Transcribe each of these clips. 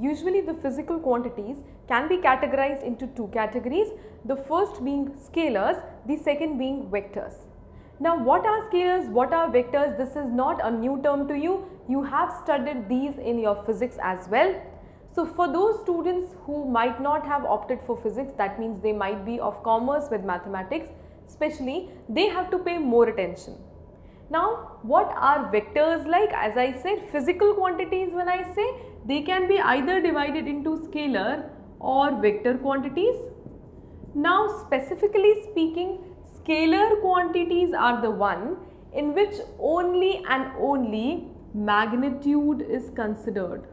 Usually the physical quantities can be categorized into two categories, the first being scalars, the second being vectors. Now what are scalars, what are vectors, this is not a new term to you, you have studied these in your physics as well. So for those students who might not have opted for physics, that means they might be of commerce with mathematics, especially they have to pay more attention. Now what are vectors like? As I said physical quantities when I say they can be either divided into scalar or vector quantities. Now specifically speaking scalar quantities are the one in which only and only magnitude is considered.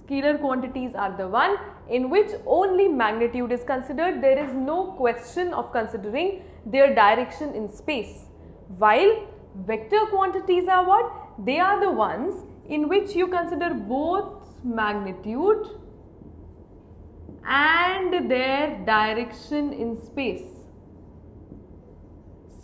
Scalar quantities are the one in which only magnitude is considered. There is no question of considering their direction in space. While vector quantities are what? They are the ones in which you consider both magnitude and their direction in space.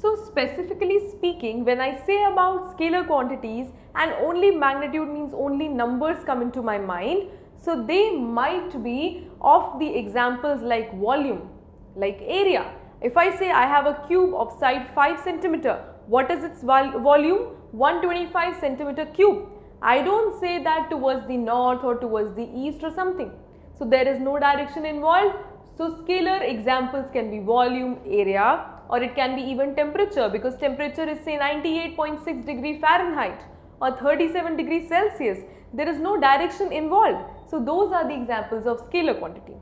So specifically speaking, when I say about scalar quantities and only magnitude means only numbers come into my mind. So they might be of the examples like volume, like area. If I say I have a cube of side 5 centimeter, what is its vol volume? 125 centimeter cube. I don't say that towards the north or towards the east or something. So there is no direction involved. So scalar examples can be volume, area or it can be even temperature because temperature is say 98.6 degree Fahrenheit or 37 degrees Celsius. There is no direction involved. So those are the examples of scalar quantity.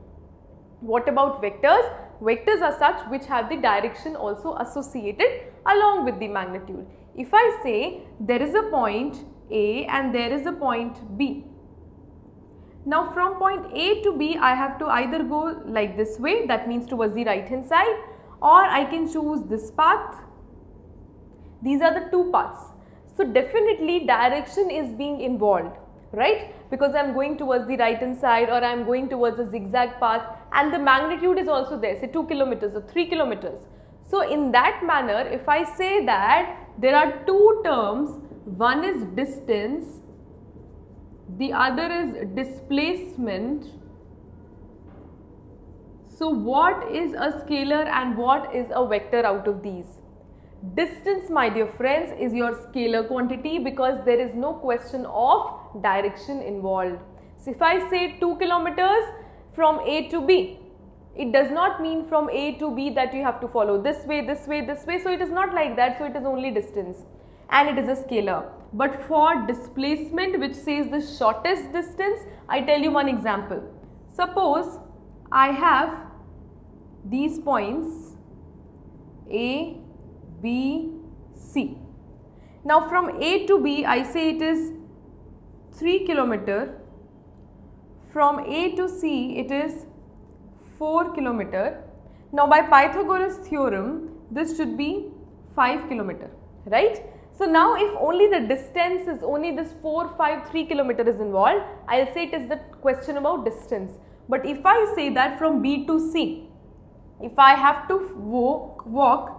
What about vectors? Vectors are such which have the direction also associated along with the magnitude. If I say there is a point A and there is a point B. Now from point A to B I have to either go like this way that means towards the right hand side or I can choose this path. These are the two paths. So definitely direction is being involved right because I am going towards the right hand side or I am going towards a zigzag path and the magnitude is also there say 2 kilometers or 3 kilometers. So in that manner if I say that there are two terms one is distance the other is displacement so what is a scalar and what is a vector out of these? Distance my dear friends is your scalar quantity because there is no question of direction involved. So if I say 2 kilometers from A to B, it does not mean from A to B that you have to follow this way, this way, this way. So it is not like that. So it is only distance and it is a scalar. But for displacement which says the shortest distance, I tell you one example. Suppose I have these points A, B, C. Now from A to B I say it is 3 kilometer. From A to C it is 4 kilometer. Now by Pythagoras theorem this should be 5 kilometer right. So now if only the distance is only this 4, 5, 3 kilometer is involved I will say it is the question about distance. But if I say that from B to C if I have to walk, walk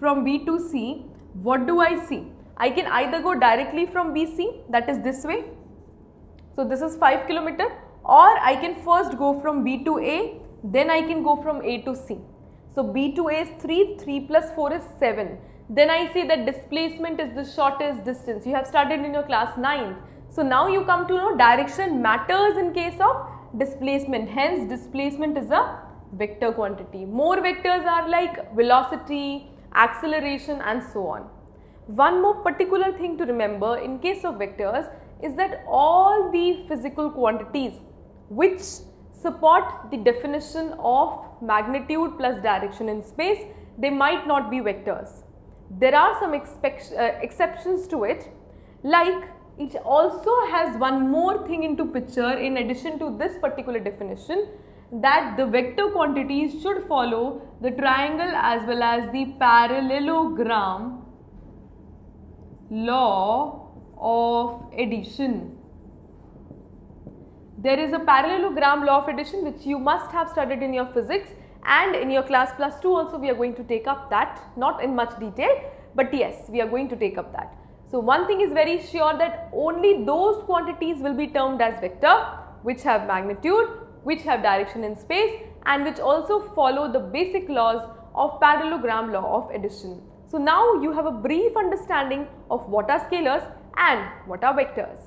from B to C, what do I see? I can either go directly from BC that is this way. So this is 5 kilometer or I can first go from B to A then I can go from A to C. So B to A is 3, 3 plus 4 is 7. Then I say that displacement is the shortest distance. You have studied in your class 9. So now you come to know direction matters in case of displacement. Hence displacement is a vector quantity. More vectors are like velocity, acceleration and so on. One more particular thing to remember in case of vectors is that all the physical quantities which support the definition of magnitude plus direction in space, they might not be vectors. There are some uh, exceptions to it like it also has one more thing into picture in addition to this particular definition that the vector quantities should follow the triangle as well as the parallelogram law of addition. There is a parallelogram law of addition which you must have studied in your physics and in your class plus 2 also we are going to take up that not in much detail but yes we are going to take up that. So one thing is very sure that only those quantities will be termed as vector which have magnitude, which have direction in space and which also follow the basic laws of parallelogram law of addition. So now you have a brief understanding of what are scalars and what are vectors.